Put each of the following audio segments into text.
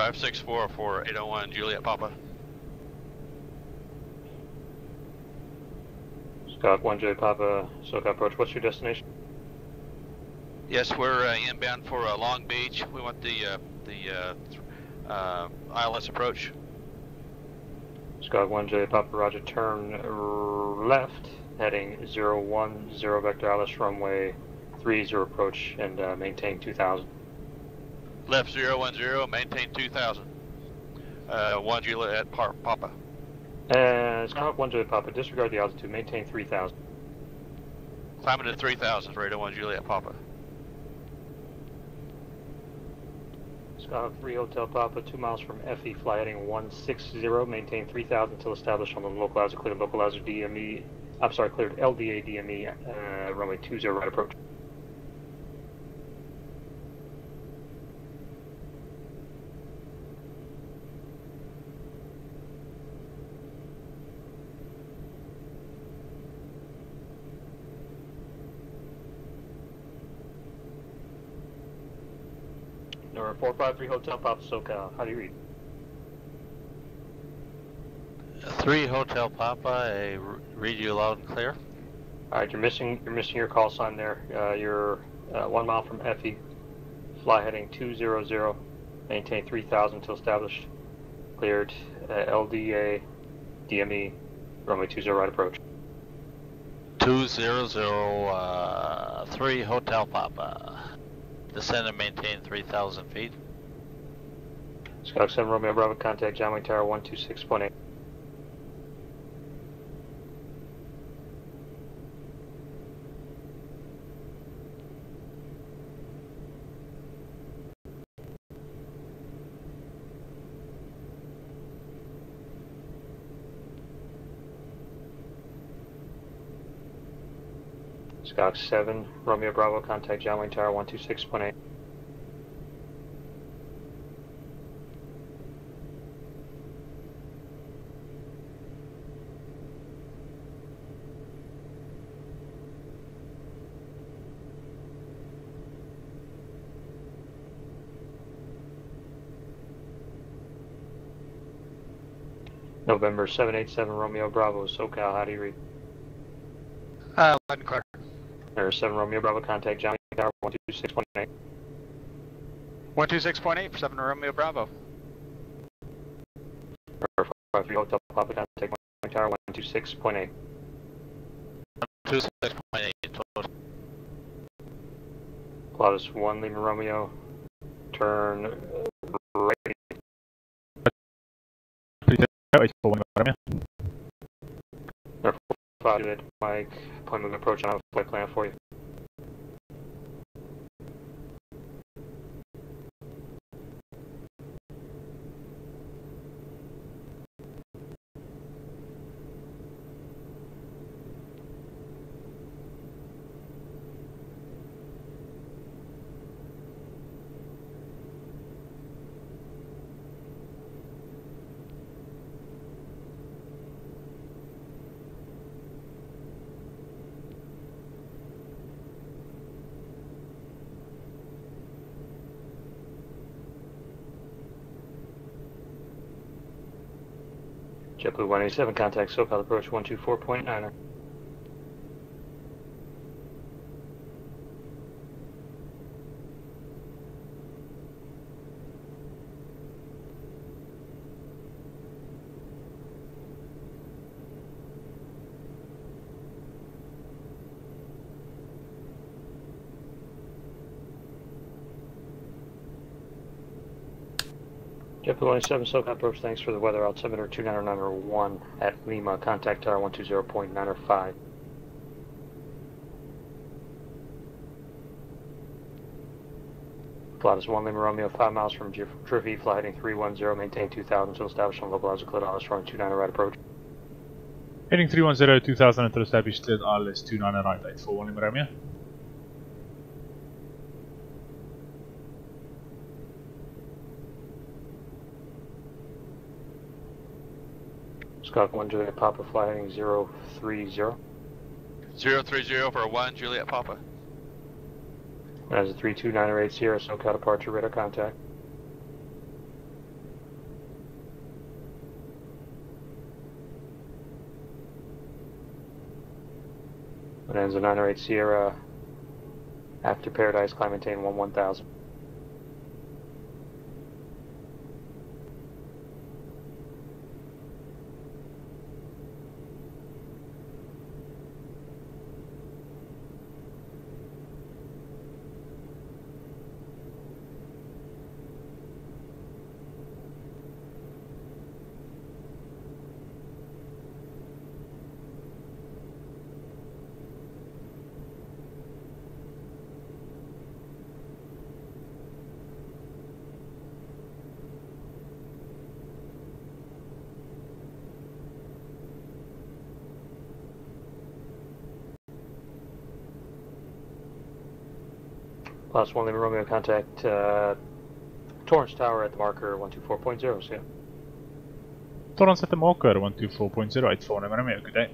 564 for 801 Juliet Papa. Scott 1J Papa, SoCal approach. What's your destination? Yes, we're uh, inbound for uh, Long Beach. We want the uh, the uh, uh, ILS approach. Scott 1J Papa Roger, turn left, heading 010 vector ILS runway 30 approach and uh, maintain 2000. Left 010, maintain 2000. Uh, 1 Juliet Par Papa. And Scott 1J Papa, disregard the altitude, maintain 3000. Climbing to 3000 for 801 Juliet Papa. Scott 3 Hotel Papa, 2 miles from FE, fly heading 160, maintain 3000 until established on the localizer, cleared localizer DME, I'm sorry, cleared LDA DME, uh, runway 20 right approach. Number 453 Hotel Papa SoCal, how do you read? 3 Hotel Papa, I read you loud and clear. Alright, you're missing you're missing your call sign there. Uh, you're uh, one mile from Effie. Fly heading 200. Maintain 3000 until established. Cleared. Uh, LDA, DME, runway 20 right approach. 200, uh, 3 Hotel Papa. Descend and maintain 3,000 feet. Scott 7 Romeo Bravo, contact John Wayne Tower 126.8. Scott 7 Romeo Bravo, contact John Wayne Tower 126.8. November 787 Romeo Bravo, SoCal, how do you read? Uh, loud and clear. Or 7 Romeo Bravo, contact John Wayne Tower 126.8. 126.8 for 7 Romeo Bravo. Or 53 Hotel Papa, contact John Wayne Tower 126.8. 126.8 total. Pilatus 1 Lima Romeo, turn uh, right. Number 5 Juliet Mike, appointment approach on a flight plan for you. JetBlue 187, contact SoCal approach 124.9. JetBlue 187, SoCal approach, thanks for the weather. Altimeter 29901 at Lima, contact tower 120.905. Pilatus 1 Lima Romeo, 5 miles from Driffy, fly heading 310, maintain 2000 until established on localizer cleared ILS running 29 right approach. Heading 310 2000 until established cleared ILS 29 right 841 Lima Romeo. Scott 1 Juliet Papa flying 030. 030 for 1 Juliet Papa. That is a 32908 Sierra SoCal departure radar contact. That ends a 908 Sierra after Paradise climb maintain 1 1000. Last one, Lima Romeo, contact uh, Torrance Tower at the marker 124.0. See ya. Torrance at the marker 124.084 nummer med, good day.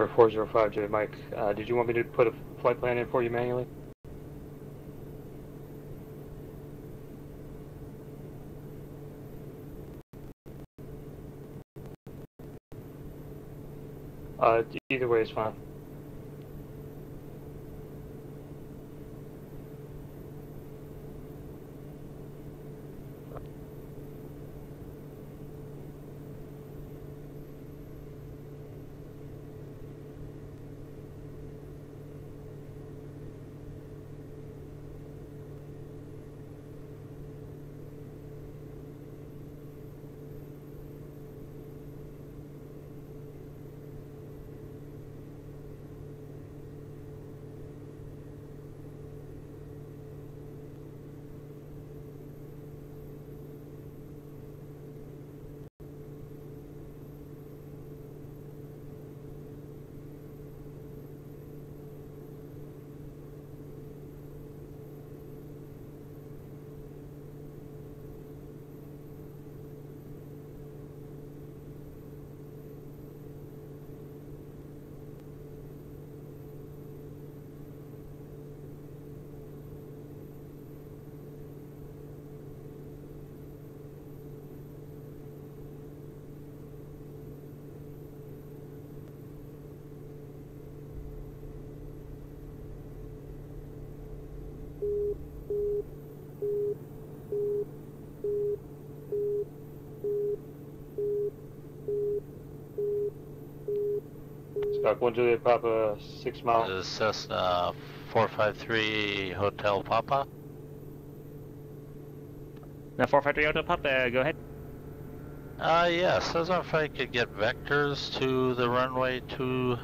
Or 405 J Mike, uh, did you want me to put a flight plan in for you manually? Uh, either way is fine. Stock 1 Juliet Papa, 6 mile. This is Cessna 453 Hotel Papa. Now 453 Hotel Papa, go ahead. Uh, yeah, says if I could get vectors to the runway 20.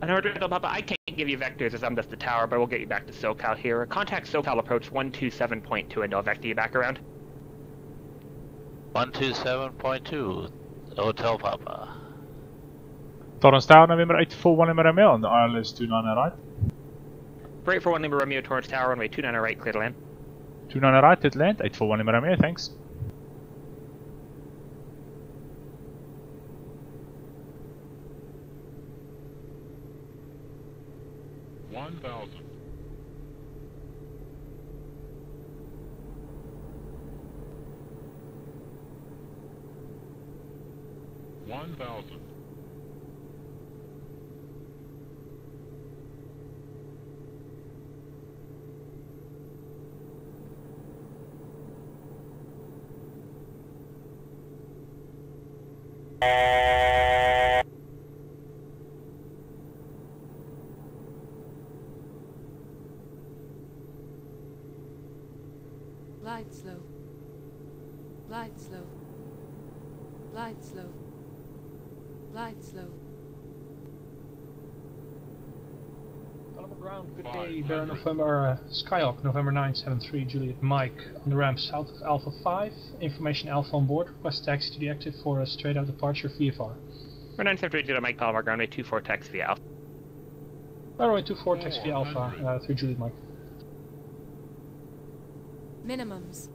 And Hotel Papa, I can't give you vectors as I'm just the tower, but we'll get you back to SoCal here. Contact SoCal approach 127.2 and I'll vector you back around. 127.2 Hotel Papa. Torrance Tower November 841 nummer med on the ILS 29 right. Break for 1 Lima Romeo towards tower, runway 29 right, clear to land. 29 right, hit land, 841 nummer med, thanks. One thousand. One thousand. Uh, ground, good day, Baron November, uh, Skyhawk, November 973, Juliet Mike, on the ramp south of Alpha 5, information Alpha on board, request taxi to the active for a straight-out departure VFR. We're 973, Juliet Mike, Palomar, runway 24 taxi via Alpha. Runway 24 taxi via Alpha, uh, through Juliet Mike. Minimums.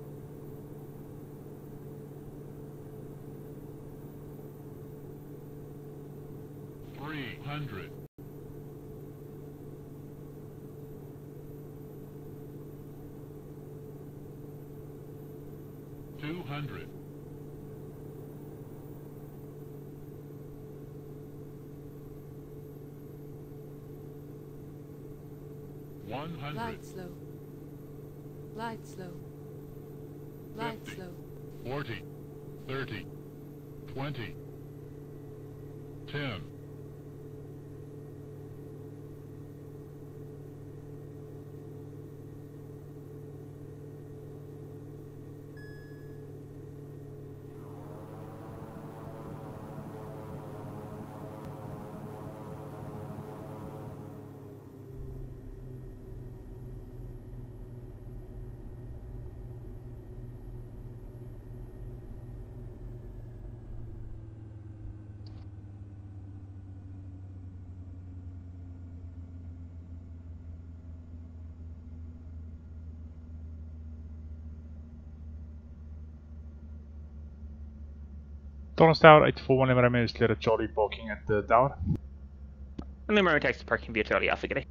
Three hundred. Two hundred. One hundred. Glide slope. Glide slope. Glide Fifty. slow. Forty. Thirty. Twenty. Ten. Torrance Tower 84, one Lima Romeo is clear at Charlie parking at the tower. And Lima takes the parking via Charlie Alpha, g'day.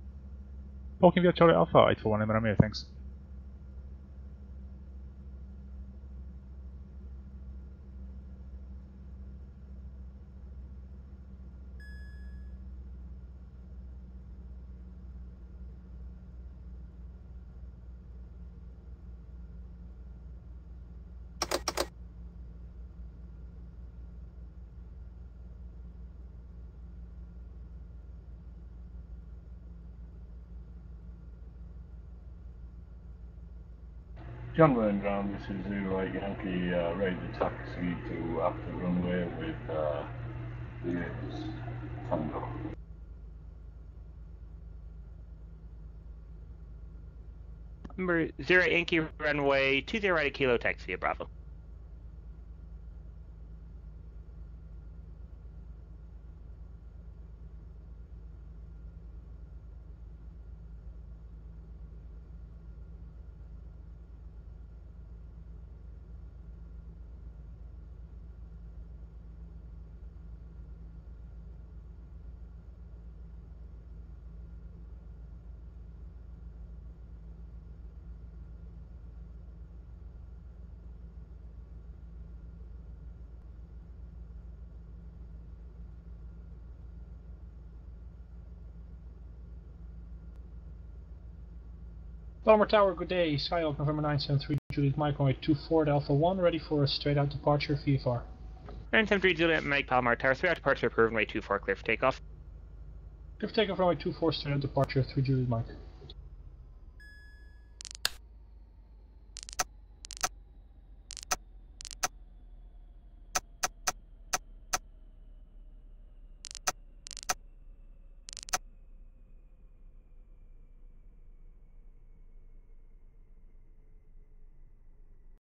Parking via Charlie Alpha 84, one Lima Romeo, thanks. John Wayne Ground, this is Zulu 8 Yankee, uh, ready to taxi to after runway with uh, the Tango. Number 0 Yankee runway 20 right at Kilo taxi Bravo. Palomar Tower, good day. Skyhawk November 973 Juliet Mike runway 24 at Alpha 1, ready for a straight out departure VFR. 973 Juliet Mike Palomar Tower, 3 out departure approved, runway 24 clear for takeoff. Clear for takeoff runway 24 straight out departure 3 Juliet Mike.